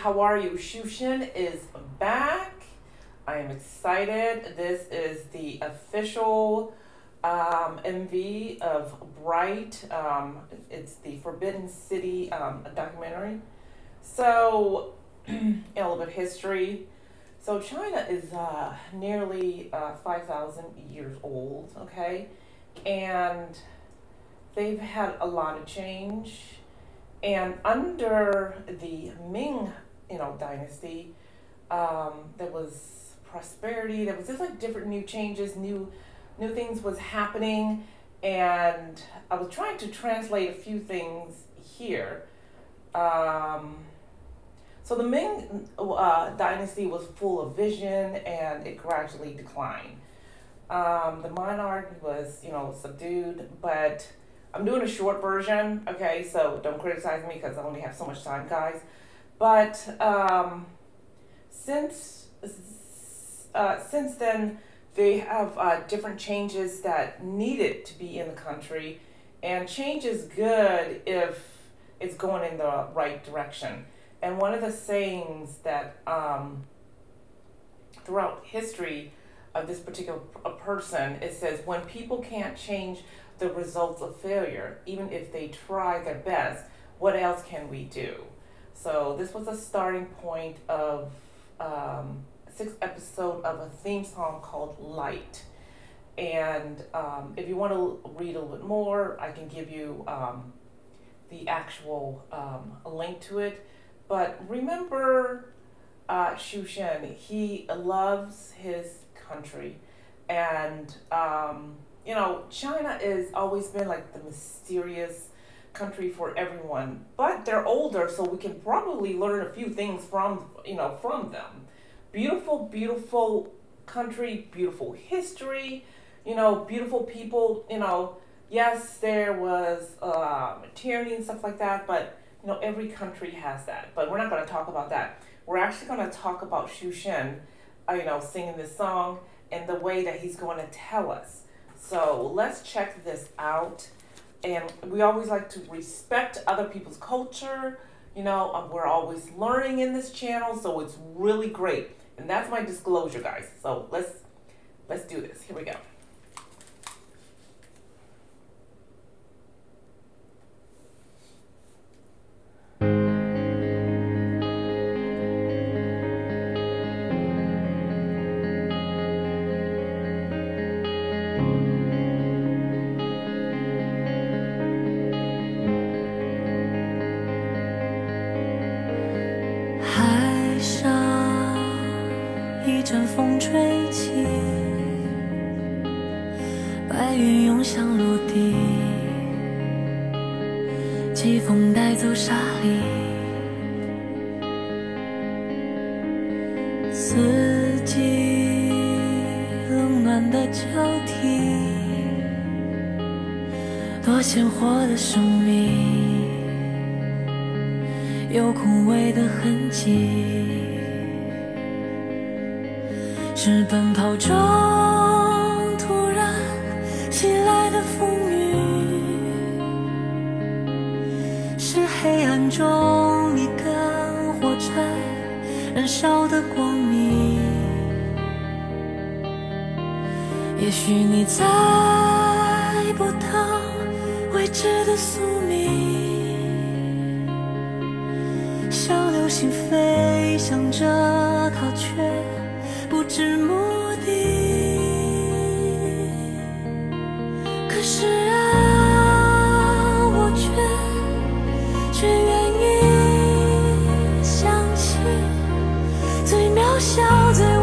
how are you? Zhou Shen is back. I am excited. This is the official um, MV of Bright. Um, it's the Forbidden City um, documentary. So, a little bit history. So, China is uh, nearly uh, 5,000 years old, okay? And they've had a lot of change. And under the Ming, you know, dynasty, um, there was prosperity. There was just like different new changes, new new things was happening, and I was trying to translate a few things here. Um, so the Ming uh, dynasty was full of vision, and it gradually declined. Um, the monarchy was, you know, subdued, but I'm doing a short version, okay? So don't criticize me because I only have so much time, guys. But um, since uh, since then, they have uh, different changes that needed to be in the country, and change is good if it's going in the right direction. And one of the sayings that um, throughout history of this particular person, it says, when people can't change the results of failure, even if they try their best, what else can we do? So this was a starting point of um, sixth episode of a theme song called Light. And um, if you want to read a little bit more, I can give you um, the actual um, link to it. But remember uh, Zhou Shen, he loves his country. And, um, you know, China has always been like the mysterious country for everyone. But they're older, so we can probably learn a few things from, you know, from them beautiful, beautiful country, beautiful history, you know, beautiful people, you know, yes, there was uh, tyranny and stuff like that, but, you know, every country has that. But we're not going to talk about that. We're actually going to talk about Zhou Shen, uh, you know, singing this song and the way that he's going to tell us. So let's check this out. And we always like to respect other people's culture. You know, um, we're always learning in this channel, so it's really great. And that's my disclosure, guys. So let's let's do this. Here we go. 白云涌向陆地，季风带走沙砾，四季冷暖的交替，多鲜活的生命，有枯萎的痕迹。是奔跑中是黑暗中一根火柴燃烧的光明。也许你猜不到未知的宿命，像流星飞向着它却。不知目的，可是最渺小、最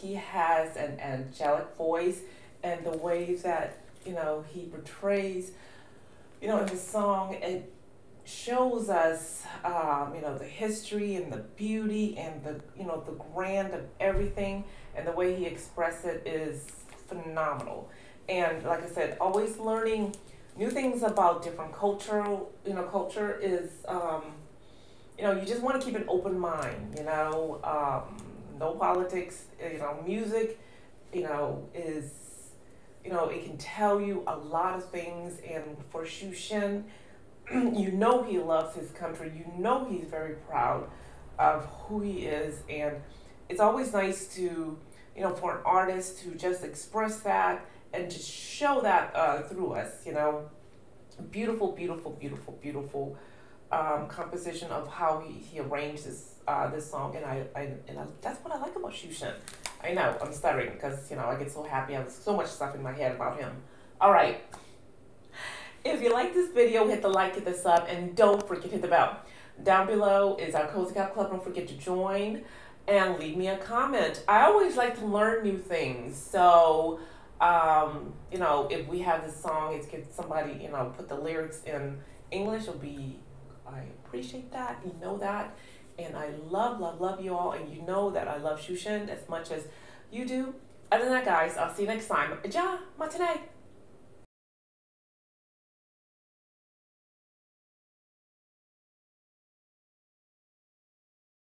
He has an angelic voice and the way that, you know, he portrays, you know, in the song, it shows us, um, you know, the history and the beauty and the, you know, the grand of everything. And the way he expressed it is phenomenal. And like I said, always learning new things about different cultural, you know, culture is, um, you know, you just want to keep an open mind, you know, um, no politics, you know, music, you know, is, you know, it can tell you a lot of things. And for Zhou Shen, you know he loves his country. You know he's very proud of who he is. And it's always nice to, you know, for an artist to just express that and to show that uh, through us, you know. Beautiful, beautiful, beautiful, beautiful um, composition of how he, he arranged this uh, this song, and I, I and I, that's what I like about Zhou Shen. I know I'm stuttering because you know I get so happy. I have so much stuff in my head about him. All right. If you like this video, hit the like, hit the sub, and don't forget to hit the bell. Down below is our Cozy Cap Club. Don't forget to join and leave me a comment. I always like to learn new things. So, um, you know, if we have this song, it's get somebody, you know, put the lyrics in English, it'll be, I appreciate that. You know that. And I love, love, love you all. And you know that I love Zhou Shen as much as you do. Other than that, guys, I'll see you next time. Ja, matane.